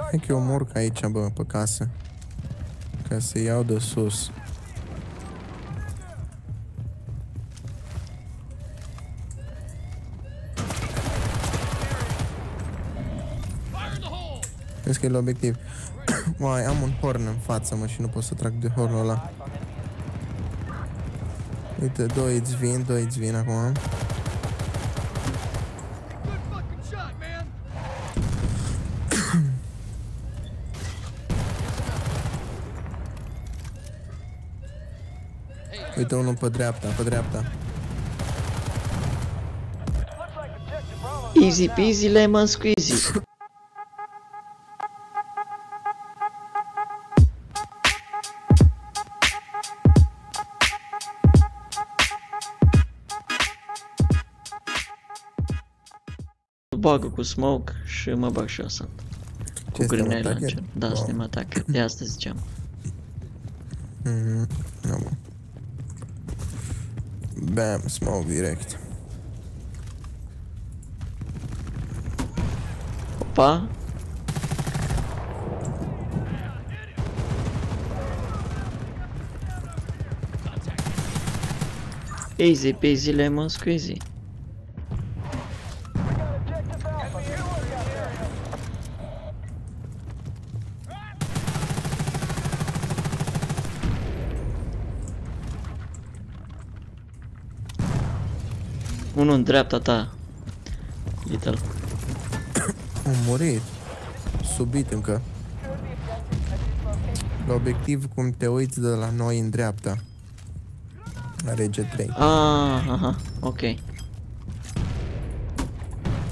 Hai că eu mă urc aici, bă, pe casă. Ca să iau de sus. Vezi că e la obiectiv. Mai am un horn în față, mă, și nu pot să trag de hornul ăla. Uite, doi îți vin, doi îți vin acum. Uite unul pe dreapta, pe dreapta. Easy peasy lemon squeezy. Bagă cu smoke și mă bag și eu sunt. Cu Ce, suntem grenade attacker? launcher. Da, Wow. suntem attacker. De asta ziceam. Mhm, da, bă. Bam, smoke direct. Opa. Easy peasy lemon squeezy. Unul în dreapta ta. Little. Am murit. Subit încă. La obiectiv, cum te uiți de la noi în dreapta. La rege 3. Ah, aha, ok.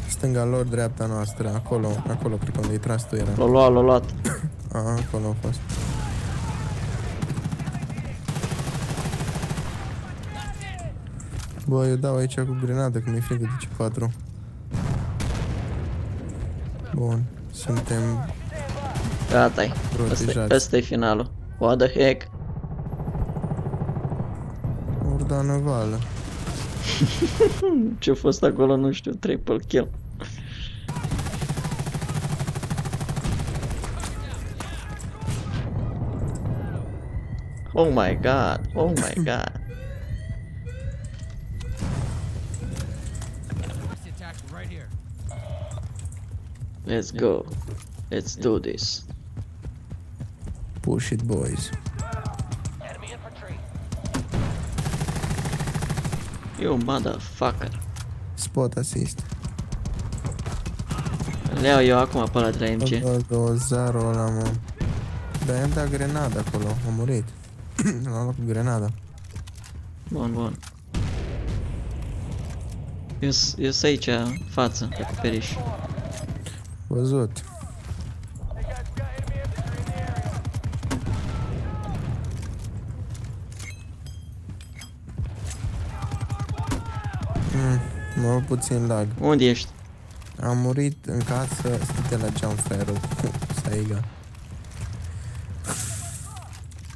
Stânga lor, dreapta noastră. Acolo, acolo, cred că unde-i tras tu era. L-a luat, l-a luat. A, acolo a fost. Bă, eu dau aici cu grenadă, că mi-e frică de C4. Bun, suntem Gata-i. protejați. Ăsta e finalul. What the heck? Urda navală. Ce-a fost acolo, nu știu, triple kill. Oh my god, oh my god. Let's go. Let's do this. Push it, boys. You motherfucker. Spot assist. Le iau eu acum pe la 3MG. 2 0 ăla, mă. Dar i-am dat grenada acolo, a murit. L-am luat cu grenada. Bun, bun. Eu s- eu sunt aici, în față, pe acoperiș. Văzut. Mm, mă rog puțin lag. Unde ești? Am murit în casă, stătea la geam fraierul. Saiga.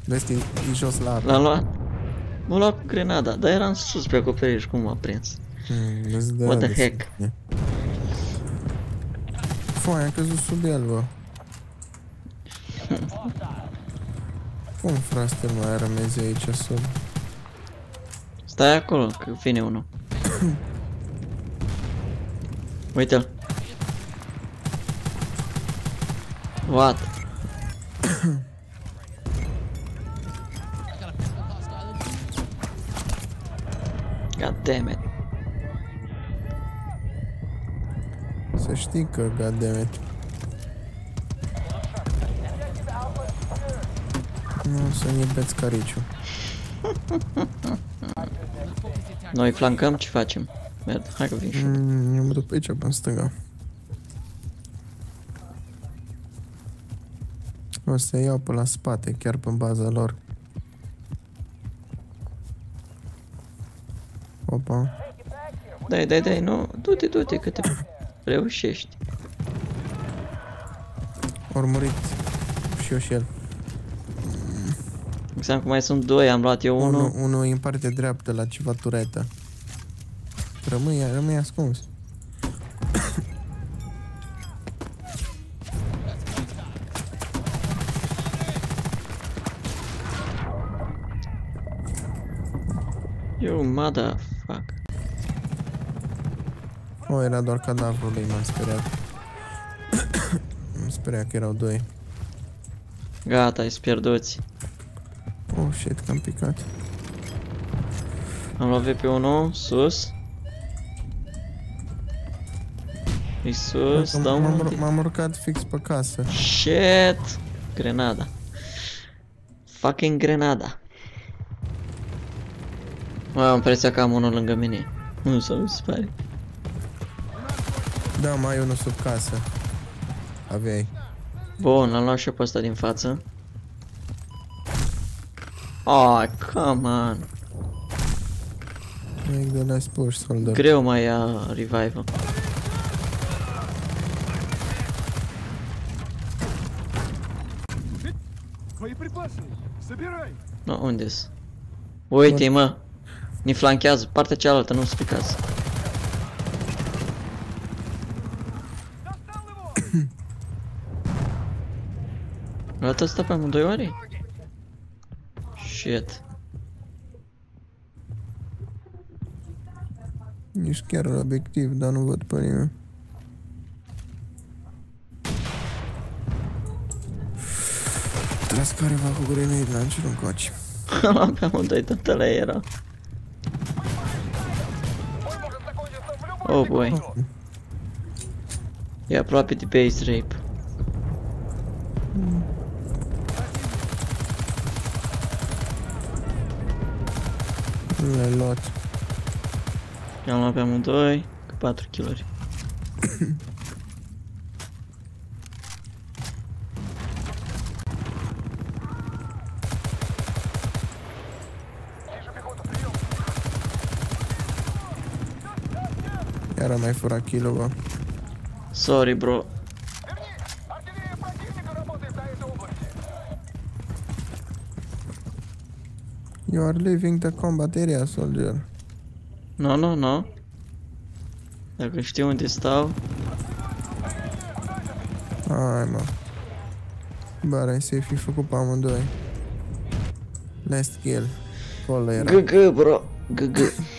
Vezi, e e jos la apă. L-am luat? M-a luat cu grenada, dar eram sus pe acoperiș, cum m-a prins? Mm, îți dă What the de heck? sine. Foaia, am căzut sub el, bă. Cum, frate, mai rămezi aici sub? Stai acolo, că vine unul. Uite-l. What? God damn it. Să știi că, goddammit. Nu, să ne beți cariciu. Noi flancăm, ce facem? Merg, hai că vin și eu. Mm, eu mă duc pe aici, pe în stânga. O să iau pe la spate, chiar pe baza lor. Opa. Dai, dai, dai, nu, du-te, du-te, că te Reușești. Urmărit și eu și el. Înseamnă că mai sunt doi, am luat eu unul. Unul unu în partea dreaptă la ceva turetă. Rămâi, rămâi ascuns. You mother o, era doar cadavrul lui, m-am speriat. M-am speriat că erau doi. Gata, ești pierduți. Oh, shit, că am picat. Am luat VP1, sus. E sus, M-am- dau M-am, un m-am urcat fix pe casă. Shit! Grenada. Fucking grenada. Mă, am impresia că am unul lângă mine. Nu să mi se pare. Da, mai e unul sub casă. Aveai. Bun, l-am luat și pe ăsta din față. Ah, oh, come on. Make the last push, soldat. Greu mai ia revive-ul. No, unde-s? Uite, mă! Ne flanchează, partea cealaltă, nu spicați. Luat ăsta pe amândoi ori? Shit. Ești chiar la obiectiv, dar nu văd pe nimeni. Tras careva cu grenade launcher încoace. Am luat pe amândoi, tot ăla era. Oh boy. E aproape de base rape. L-ai luat. I-am luat pe amândoi, cu 4 kg. Iar am mai furat kill bă. Sorry bro. You are leaving the combat area, soldier. No, no, no. Dacă știu unde stau, Hai mă. Bă, ai să fi făcut pe amândoi. Last kill. Acolo era. GG bro, GG.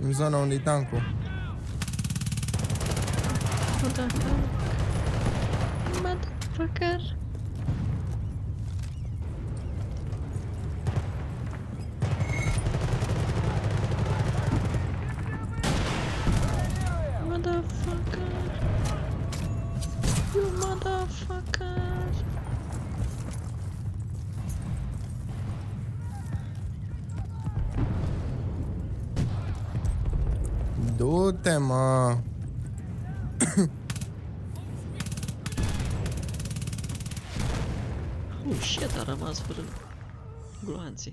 În zona unde e tancul. Motherfucker. Motherfucker. Du-te, mă! Oh shit, a rămas fără gloanțe.